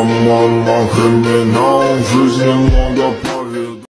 I'm on my criminal